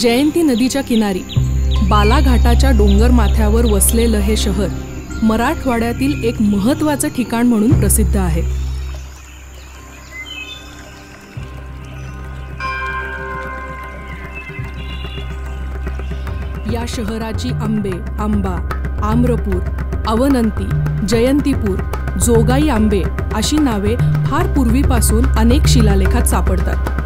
जयंती नदीच्या किनारी बालाघाटाच्या डोंगर माथ्यावर वसलेलं हे शहर मराठवाड्यातील एक महत्त्वाचं ठिकाण म्हणून प्रसिद्ध आहे. या शहराची आंबे आंबा आम्रपूर अवनंती जयंतीपूर जोगाई आंबे अशी नावे फार पूर्वीपासून अनेक शिलालेखात सापडतात.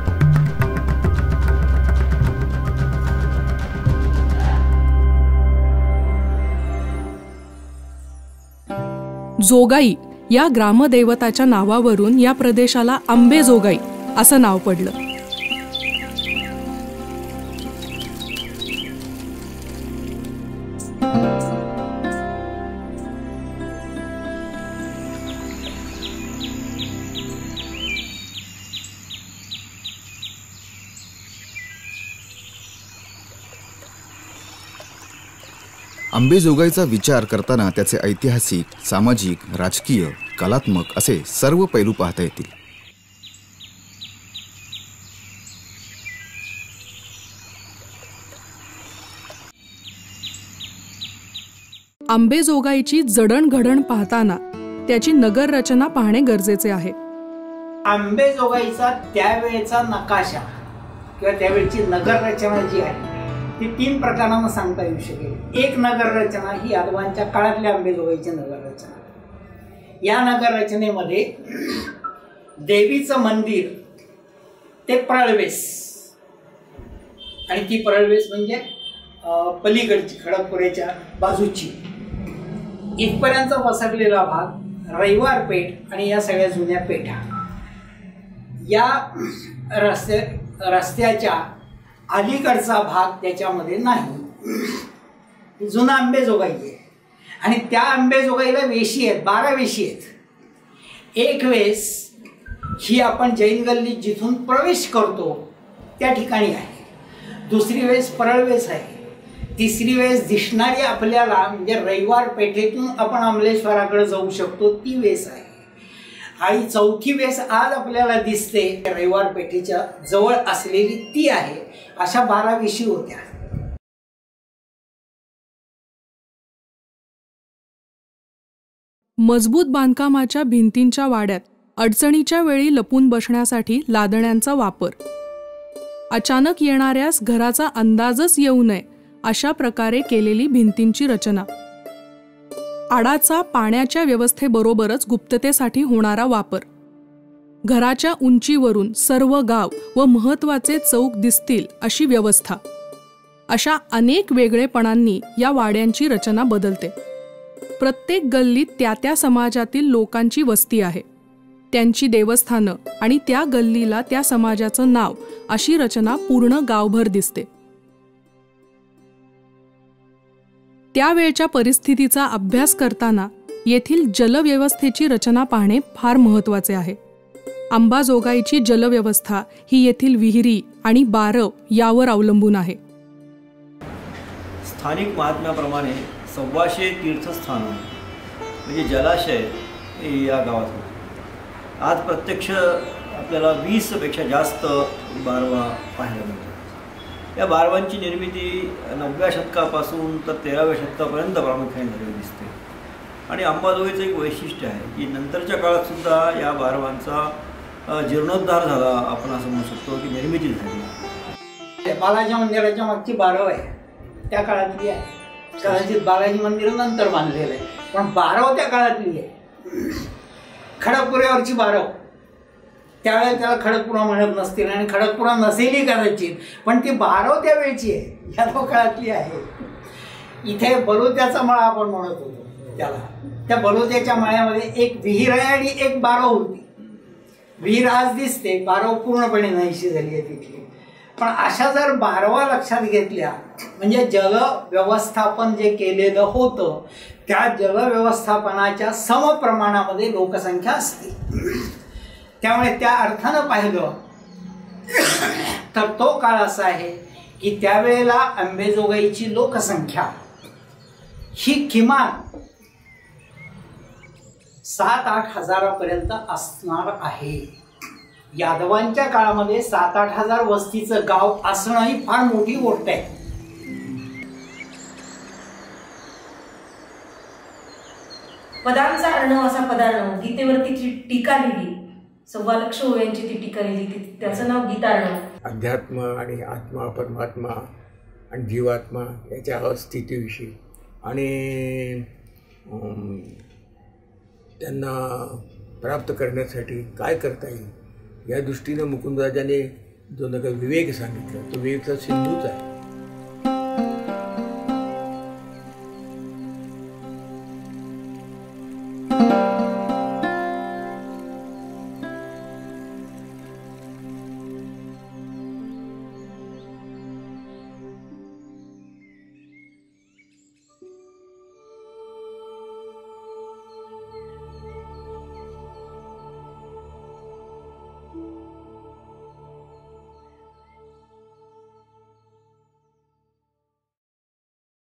जोगाई या ग्रामदैवताच्या नावावरून या प्रदेशाला आंबेजोगाई असं नाव पडलं. आंबेजोगाईचा विचार करताना त्याचे ऐतिहासिक सामाजिक राजकीय कलात्मक असे सर्व पैलू पाहता येतील. आंबेजोगाईची जडणघडण पाहताना त्याची नगर रचना पाहणे गरजेचे आहे. आंबेजोगाईचा त्यावेळेचा नकाशा किंवा त्यावेळची नगर रचना जी आहे ती तीन प्रकारानं सांगता येऊ शकेल. एक नगर रचना ही यादवांच्या काळातल्या आंबेजोगाईची नगर रचना. या नगर रचनेमध्ये देवीचं मंदिर ते प्रळवेस. आणि ती प्रळवेस म्हणजे पलीकडची खडकपुरेच्या बाजूची. इथपर्यंत पसरलेला भाग रविवार पेठ आणि या सगळ्या जुन्या पेठा. या रस्ते रस्त्याच्या अलीकडचा भाग त्याच्यामध्ये नाही. जुना आंबेजोगाई आहे. आणि त्या आंबेजोगाईला वेशी आहेत बारा वेशी आहेत. एक वेस ही आपण जैन गल्लीत जिथून प्रवेश करतो त्या ठिकाणी आहे. दुसरी वेस परळवेस आहे. तिसरी वेस दिसणारी आपल्याला म्हणजे रविवार पेठेतून आपण अमलेश्वराकडे जाऊ शकतो ती वेस आहे. आणि चौथी वेस आज आपल्याला दिसते रविवार पेठेच्या जवळ असलेली ती आहे. अशा बारा वेशी होत्या. मजबूत बांधकामाच्या भिंतींच्या वाड्यात अडचणीच्या वेळी लपून बसण्यासाठी लादण्यांचा वापर. अचानक येणाऱ्यास घराचा अंदाजच येऊ नये अशा प्रकारे केलेली भिंतींची रचना. आडाचा पाण्याच्या व्यवस्थेबरोबरच गुप्ततेसाठी होणारा वापर. घराच्या उंचीवरून सर्व गाव व महत्त्वाचे चौक दिसतील अशी व्यवस्था. अशा अनेक वेगळेपणांनी या वाड्यांची रचना बदलते. प्रत्येक गल्लीत त्या त्या समाजातील लोकांची वस्ती आहे. त्यांची देवस्थानं आणि त्या गल्लीला त्या समाजाचं नाव अशी रचना पूर्ण गावभर दिसते. त्यावेळच्या परिस्थितीचा अभ्यास करताना येथील जलव्यवस्थेची रचना पाहणे फार महत्त्वाचे आहे. अंबाजोगाईची जलव्यवस्था ही येथील विहिरी आणि बारव यावर अवलंबून आहे. स्थानिक महात्म्याप्रमाणे सव्वाशे तीर्थस्थान म्हणजे जलाशय या गावात आज प्रत्यक्ष आपल्याला वीसपेक्षा जास्त बारवा पाहायला मिळतात या बारवांची निर्मिती नवव्या शतकापासून तर तेराव्या शतकापर्यंत प्रामुख्याने झालेली दिसते. आणि अंबाजोगाईचं एक वैशिष्ट्य आहे की नंतरच्या काळातसुद्धा या बारवांचा जीर्णोद्धार झाला आपण असं म्हणू शकतो की निर्मिती झाली. बालाजी मंदिराच्या मागची बारव आहे. त्या काळातली आहे. कदाचित बालाजी मंदिर नंतर बांधलेलं आहे. पण बारव त्या काळातली आहे. खडकपुऱ्यावरची बारव. त्यावेळेला त्याला खडकपुरा म्हणत नसतील आणि खडकपुरा नसेलही कदाचित पण ती बारव त्या वेळची आहे. या तो काळातली आहे. इथे बलुत्याचा मळा आपण म्हणत होतो त्याला. त्या बलुत्याच्या मळ्यामध्ये एक विहीर आहे आणि एक बारव होती. विहीर आज दिसते बारव पूर्णपणे नाहीशी झाली आहे तिथली. पण अशा जर बारवा लक्षात घेतल्या म्हणजे जल व्यवस्थापन जे केलेलं होतं त्या जल व्यवस्थापनाच्या समप्रमाणामध्ये लोकसंख्या असते. त्यामुळे त्या अर्थानं पाहिलं तर तो काळ असा आहे की त्यावेळेला अंबेजोगाईची लोकसंख्या ही किमान सात आठ हजारापर्यंत असणार आहे. यादवांच्या काळामध्ये सात आठ हजार वस्तीचं गाव असणं ही फार मोठी गोष्ट आहे. पदांचा अर्णव असा पदार्णव. गीतेवरती जी टीका लिहिली सव्वा लक्ष ओव्यांची ती टीका लिहिली ती त्याचं नाव गीतार्णव अध्यात्म आणि आत्मा परमात्मा आणि जीवात्मा याच्या अस्तित्वाविषयी. आणि त्यांना प्राप्त करण्यासाठी काय करता येईल? या दृष्टीनं मुकुंदराजाने जो नका विवेक सांगितला तो विवेकचा सिंधूच आहे.